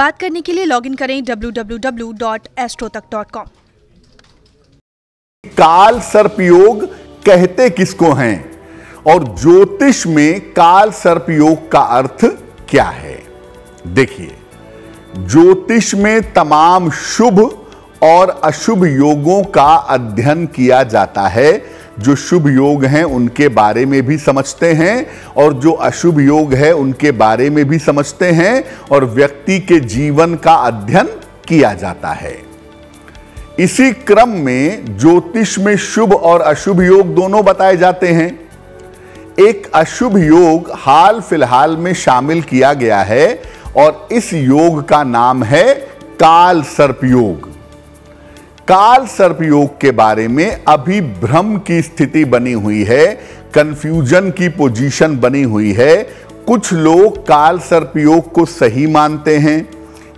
बात करने के लिए लॉगिन करें www.astrotak.com काल सर्पयोग कहते किसको हैं? और ज्योतिष में काल सर्पयोग का अर्थ क्या है? देखिए, ज्योतिष में तमाम शुभ और अशुभ योगों का अध्ययन किया जाता है जो शुभ योग हैं, उनके बारे में भी समझते हैं और जो अशुभ योग है, उनके बारे में भी समझते हैं और व्यक्ति के जीवन का अध्ययन किया जाता है। इसी क्रम में ज्योतिष में शुभ और अशुभ योग दोनों बताए जाते हैं। एक अशुभ योग हाल फ़िलहाल में शामिल किया गया है और इस योग का नाम है काल सर्प योग। काल सर्प योग के बारे में अभी भ्रम की स्थिति बनी हुई है कंफ्यूजन की पोजीशन बनी हुई है। कुछ लोग काल सर्प योग को सही मानते हैं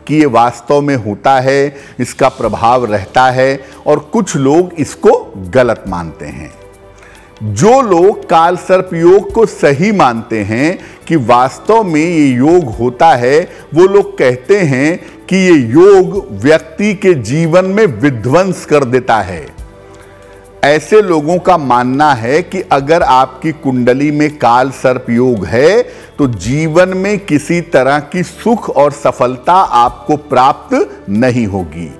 कि ये वास्तव में होता है, इसका प्रभाव रहता है और कुछ लोग इसको गलत मानते हैं। जो लोग काल सर्प योग को सही मानते हैं कि वास्तव में ये योग होता है, वो लोग कहते हैं कि ये योग व्यक्ति के जीवन में विध्वंस कर देता है। ऐसे लोगों का मानना है कि अगर आपकी कुंडली में काल सर्प योग है तो जीवन में किसी तरह की सुख और सफलता आपको प्राप्त नहीं होगी।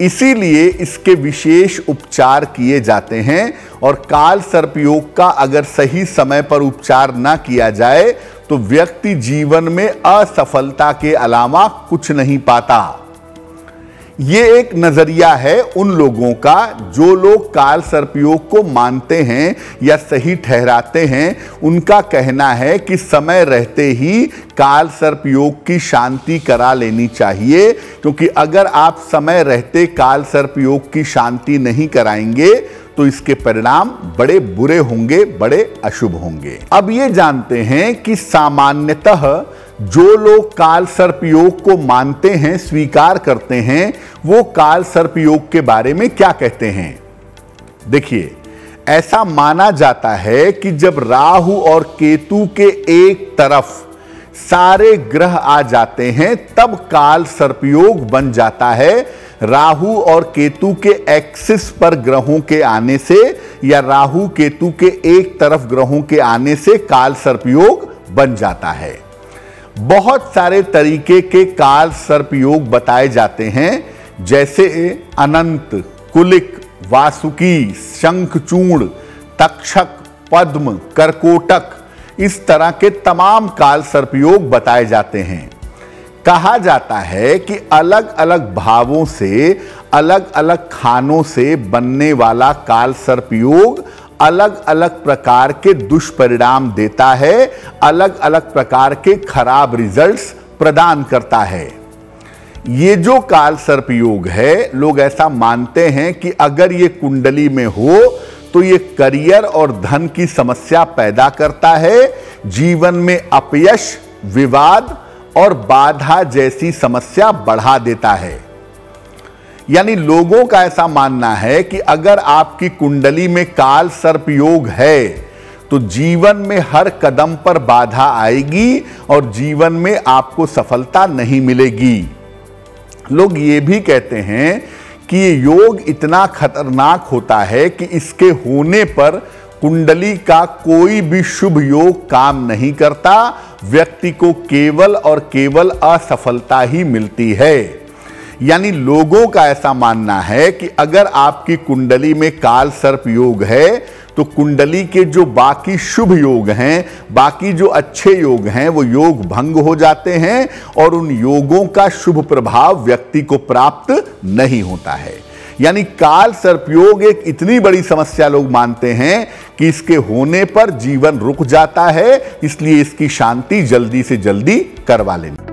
इसीलिए इसके विशेष उपचार किए जाते हैं और काल सर्पयोग का अगर सही समय पर उपचार ना किया जाए तो व्यक्ति जीवन में असफलता के अलावा कुछ नहीं पाता। ये एक नज़रिया है उन लोगों का जो लोग काल सर्पयोग को मानते हैं या सही ठहराते हैं। उनका कहना है कि समय रहते ही काल सर्पयोग की शांति करा लेनी चाहिए, क्योंकि अगर आप समय रहते काल सर्पयोग की शांति नहीं कराएँगे तो इसके परिणाम बड़े बुरे होंगे, बड़े अशुभ होंगे। अब ये जानते हैं कि सामान्यतः जो लोग काल सर्प योग को मानते हैं, स्वीकार करते हैं, वो काल सर्प योग के बारे में क्या कहते हैं? देखिए, ऐसा माना जाता है कि जब राहु और केतु के एक तरफ़ सारे ग्रह आ जाते हैं, तब काल सर्पयोग बन जाता है राहु और केतु के एक्सिस पर ग्रहों के आने से या राहु केतु के एक तरफ़ ग्रहों के आने से काल सर्पयोग बन जाता है। बहुत सारे तरीके के काल सर्पयोग बताए जाते हैं, जैसे अनंत, कुलिक, वासुकी, शंखचूर्ण, तक्षक, पद्म, करकोटक, इस तरह के तमाम काल सर्पयोग बताए जाते हैं। कहा जाता है कि अलग अलग भावों से अलग अलग खानों से बनने वाला काल सर्प योग अलग अलग प्रकार के दुष्परिणाम देता है अलग अलग प्रकार के खराब रिजल्ट्स प्रदान करता है। ये जो काल सर्प योग है, लोग ऐसा मानते हैं कि अगर ये कुंडली में हो तो ये करियर और धन की समस्या पैदा करता है, जीवन में अपयश, विवाद और बाधा जैसी समस्या बढ़ा देता है। यानी लोगों का ऐसा मानना है कि अगर आपकी कुंडली में काल सर्प योग है तो जीवन में हर कदम पर बाधा आएगी और जीवन में आपको सफलता नहीं मिलेगी। लोग ये भी कहते हैं कि ये योग इतना खतरनाक होता है कि इसके होने पर कुंडली का कोई भी शुभ योग काम नहीं करता व्यक्ति को केवल और केवल असफलता ही मिलती है। यानी लोगों का ऐसा मानना है कि अगर आपकी कुंडली में काल सर्प योग है तो कुंडली के जो बाकी शुभ योग हैं, बाकी जो अच्छे योग हैं, वो योग भंग हो जाते हैं और उन योगों का शुभ प्रभाव व्यक्ति को प्राप्त नहीं होता है। यानी काल सर्पयोग एक इतनी बड़ी समस्या लोग मानते हैं कि इसके होने पर जीवन रुक जाता है, इसलिए इसकी शांति जल्दी से जल्दी करवा लेनी।